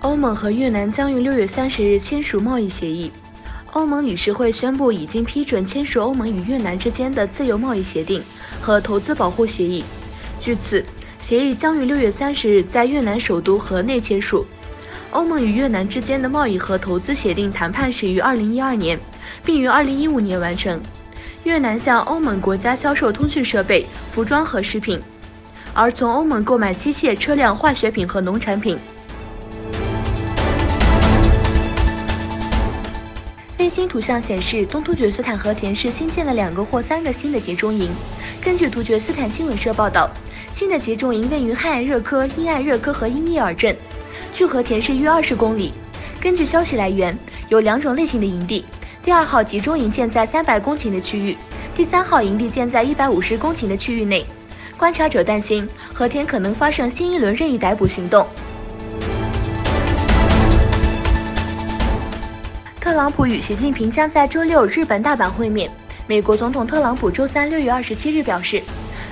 欧盟和越南将于六月三十日签署贸易协议。欧盟理事会宣布已经批准签署欧盟与越南之间的自由贸易协定和投资保护协议。据此，协议将于六月三十日在越南首都河内签署。欧盟与越南之间的贸易和投资协定谈判始于二零一二年，并于二零一五年完成。越南向欧盟国家销售通讯设备、服装和食品，而从欧盟购买机械、车辆、化学品和农产品。新图像显示，东突厥斯坦和田市新建了两个或三个新的集中营。根据突厥斯坦新闻社报道，新的集中营位于汉艾热科、伊艾热科和伊伊尔镇，距和田市约二十公里。根据消息来源，有两种类型的营地。第二号集中营建在三百公顷的区域，第三号营地建在一百五十公顷的区域内。观察者担心和田可能发生新一轮任意逮捕行动。特朗普与习近平将在周六日本大阪会面。美国总统特朗普周三六月二十七日表示，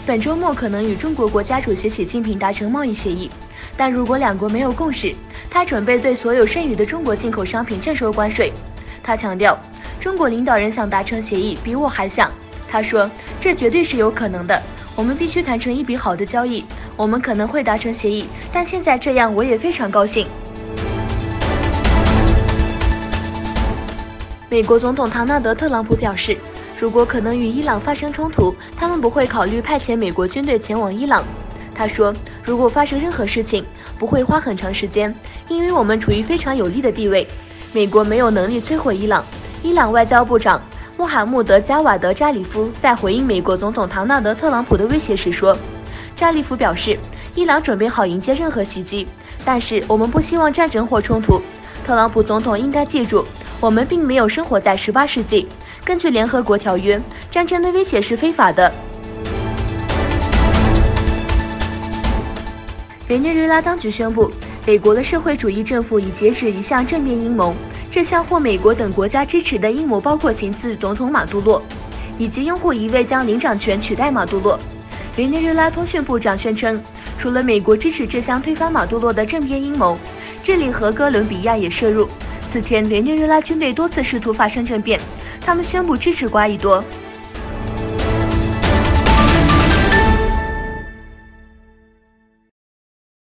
本周末可能与中国国家主席习近平达成贸易协议，但如果两国没有共识，他准备对所有剩余的中国进口商品征收关税。他强调。中国领导人想达成协议，比我还想。他说：“这绝对是有可能的。我们必须谈成一笔好的交易。我们可能会达成协议，但现在这样我也非常高兴。”美国总统唐纳德·特朗普表示，如果可能与伊朗发生冲突，他们不会考虑派遣美国军队前往伊朗。他说：“如果发生任何事情，不会花很长时间，因为我们处于非常有利的地位。美国没有能力摧毁伊朗。”伊朗外交部长穆罕默德·加瓦德·扎里夫在回应美国总统唐纳德·特朗普的威胁时说：“扎里夫表示，伊朗准备好迎接任何袭击，但是我们不希望战争或冲突。特朗普总统应该记住，我们并没有生活在18世纪。根据联合国条约，战争的威胁是非法的。”委内瑞拉当局宣布，美国的社会主义政府已截止一项政变阴谋。这项获美国等国家支持的阴谋包括行刺总统马杜洛，以及拥护一位将领掌权取代马杜洛。委内瑞拉通讯部长宣称，除了美国支持这项推翻马杜洛的政变阴谋，智利和哥伦比亚也涉入。此前，委内瑞拉军队多次试图发生政变，他们宣布支持瓜伊多。